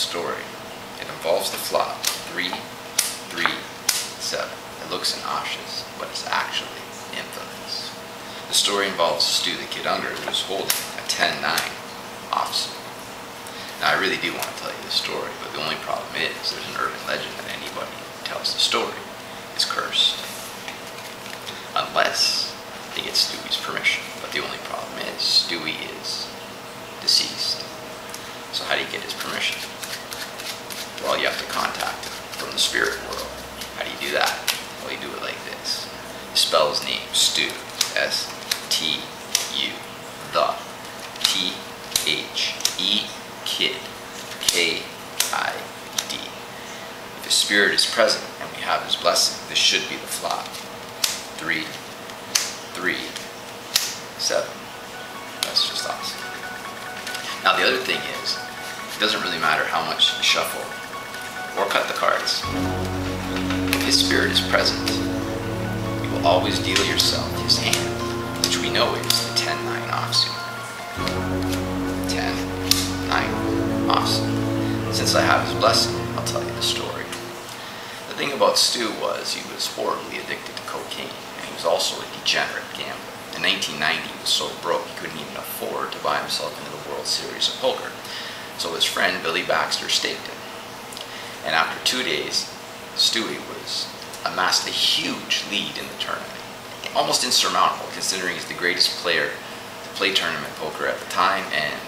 story. It involves the flop 337. It looks nauseous, but it's actually infamous. The story involves Stu the Kid Ungar who was holding a 10-9 offsuit. Now I really do want to tell you the story, but the only problem is there's an urban legend that anybody who tells the story is cursed. Unless they get Stewie's permission. But the only problem is Stewie is deceased. So how do you get his permission? Well, you have to contact him from the spirit world. How do you do that? Well, you do it like this. You spell his name, Stu, S-T-U, the, T-H-E, kid, K-I-D. If his spirit is present have his blessing, this should be the flop. Three, three, seven. That's just awesome. Now the other thing is, it doesn't really matter how much you shuffle or cut the cards. If his spirit is present, you will always deal yourself his hand, which we know is the 10-9 offsuit. 10-9 offsuit. Since I have his blessing, I'll tell you the story. Thing about Stu was he was horribly addicted to cocaine, and he was also a degenerate gambler. In 1990, he was so broke he couldn't even afford to buy himself into the World Series of Poker. So his friend Billy Baxter staked him. And after two days, Stewie was amassed a huge lead in the tournament. Almost insurmountable considering he's the greatest player to play tournament poker at the time and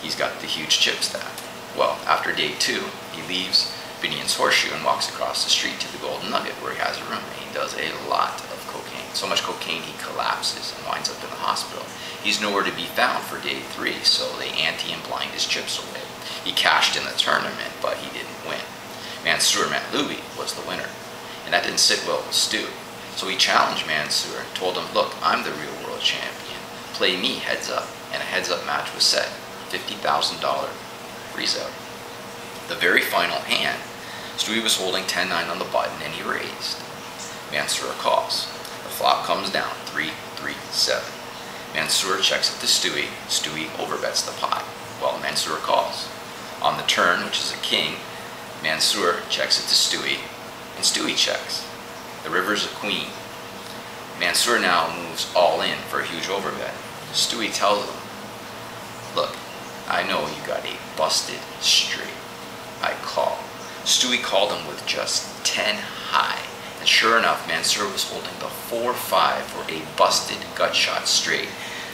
he's got the huge chip stack. Well, after day two, he leaves Binions Horseshoe and walks across the street to the Golden Nugget where he has a room he does a lot of cocaine. So much cocaine he collapses and winds up in the hospital. He's nowhere to be found for day three, so they ante and blind his chips away. He cashed in the tournament, but he didn't win. Mansour met Louis was the winner, and that didn't sit well with Stu. So he challenged Mansour and told him, look, I'm the real world champion. Play me heads up. And a heads up match was set. $50,000 freeze out. The very final hand, Stewie was holding 10-9 on the button and he raised. Mansour calls. The flop comes down, 3-3-7. Mansour checks it to Stewie. Stewie overbets the pot. Well, Mansour calls. On the turn, which is a king, Mansour checks it to Stewie, and Stewie checks. The river's a queen. Mansour now moves all in for a huge overbet. Stewie tells him, Look, I know you got a busted straight. Call. Stewie called him with just 10 high. And sure enough, Mansour was holding the 4-5 for a busted gut shot straight.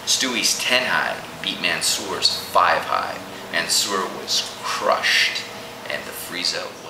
Stewie's 10 high beat Mansour's 5 high. Mansour was crushed and the freeze out